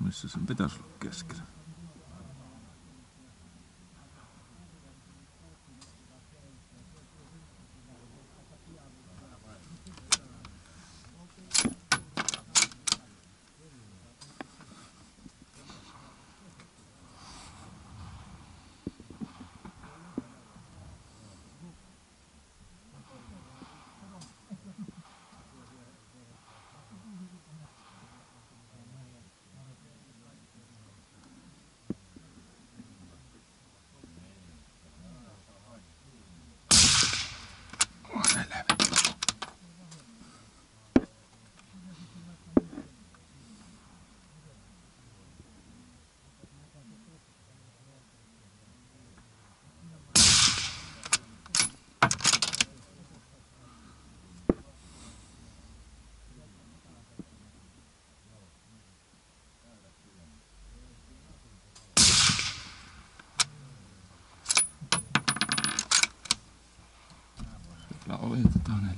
missä sen pitäisi olla keskellä. Kyllä oli tota neljä.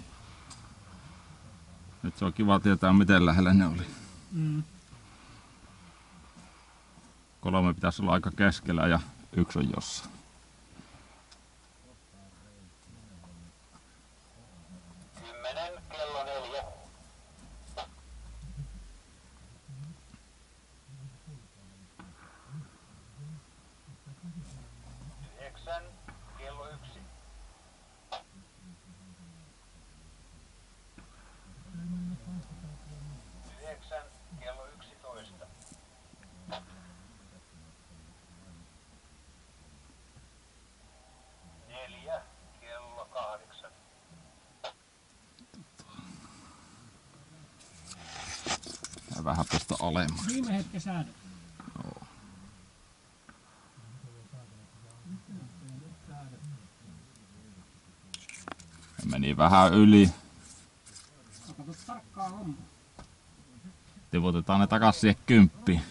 Nyt se on kiva tietää miten lähellä ne oli. Mm. Kolme pitäisi olla aika keskellä ja yksi on jossain. Kymmenen, kello neljä. Yhdeksän, kello yksi. Yhdeksän, kello yksitoista. Neljä, kello kahdeksan. Ja vähän tuosta alemmas. Viime hetken säädöt. Meni vähän yli. Tiputetaan ne takas siihen kymppiin.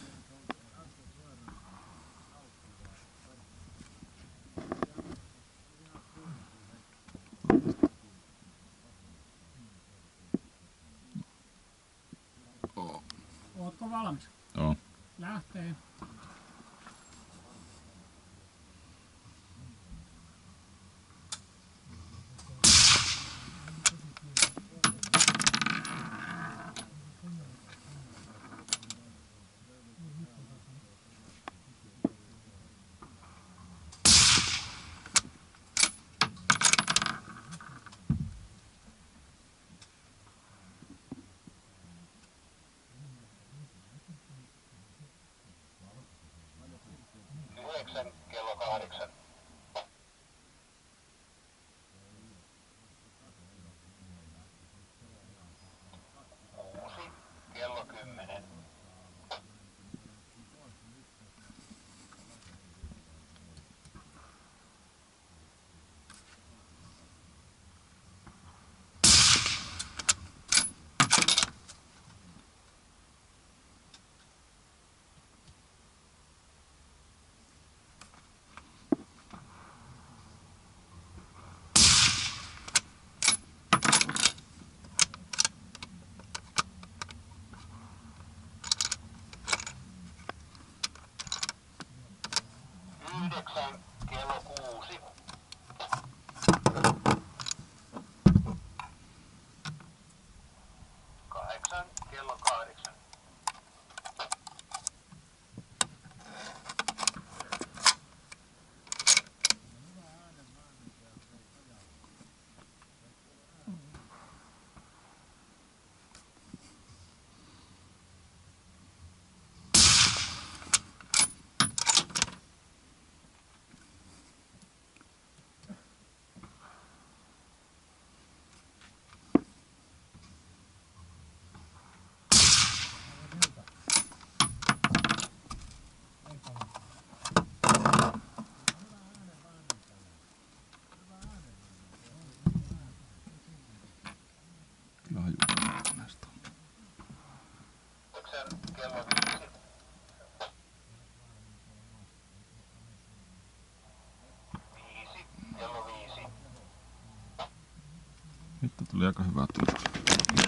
Valmis? Joo. Lähtee. Yhdeksän, kello kahdeksan. Yhdeksän, kello kuusi. Kahdeksan, kello kahdeksan. Kyllä hajuu näistä. Yhdeksän, kello viisi. Viisi, Nyt tuli aika hyvä tulos.